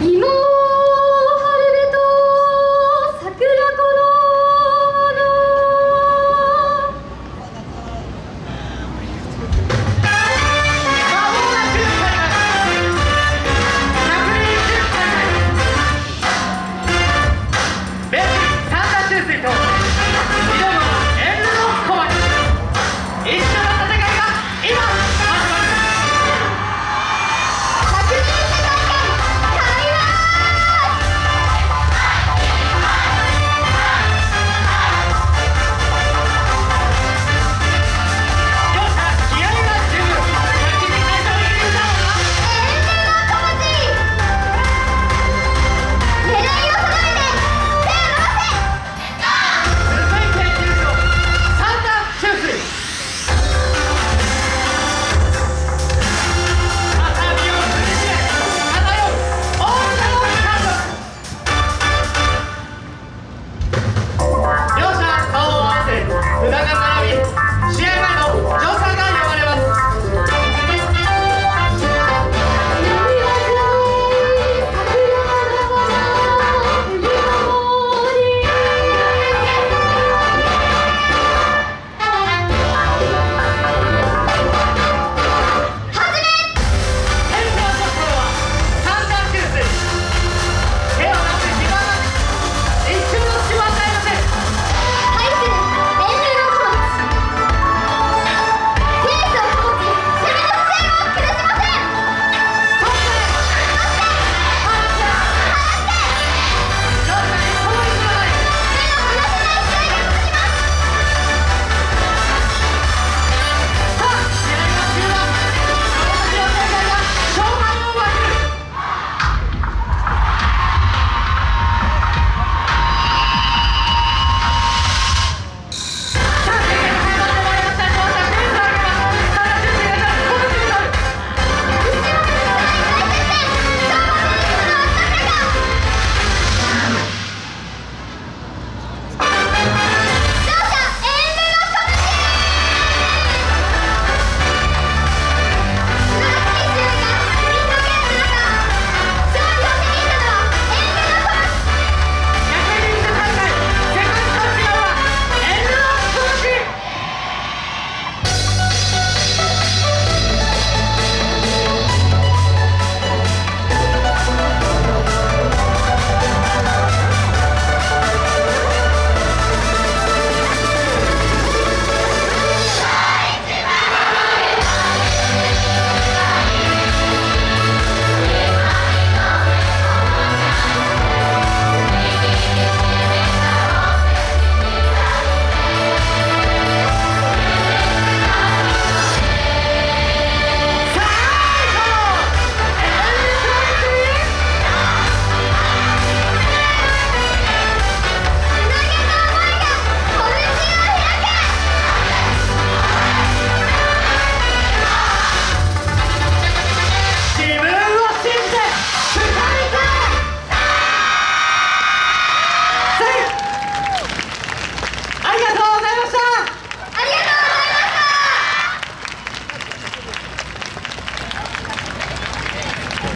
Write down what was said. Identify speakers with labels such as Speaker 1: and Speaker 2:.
Speaker 1: Y no,